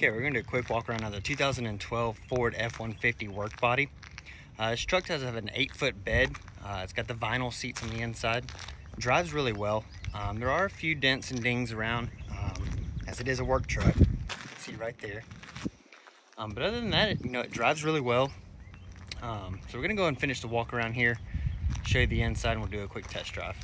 Okay, we're gonna do a quick walk around of the 2012 Ford F-150 work body. Uh, this truck does have an eight foot bed. Uh, it's got the vinyl seats on the inside. Drives really well. Um, there are a few dents and dings around, um, as it is a work truck. See right there. Um, but other than that, you know, it drives really well. Um, so we're gonna go and finish the walk around here, show you the inside, and we'll do a quick test drive.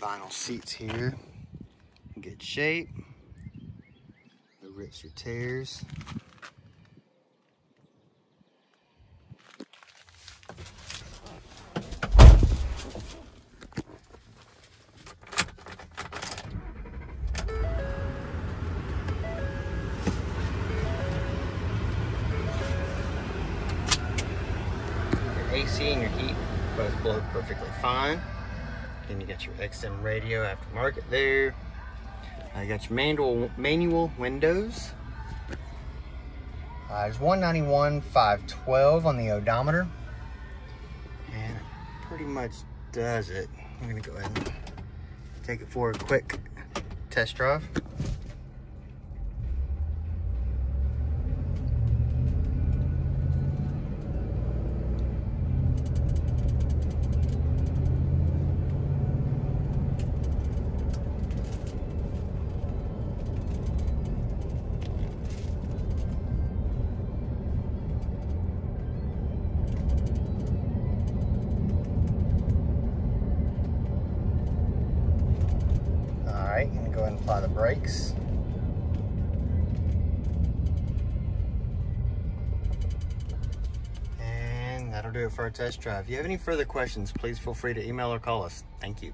Vinyl seats here. In good shape. No rips or tears. AC and your heat both blow perfectly fine. Then you got your XM radio aftermarket there. You got your manual manual windows. Uh, there's 191 512 on the odometer. And pretty much does it. I'm gonna go ahead and take it for a quick test drive. Gonna go ahead and apply the brakes. And that'll do it for our test drive. If you have any further questions, please feel free to email or call us. Thank you.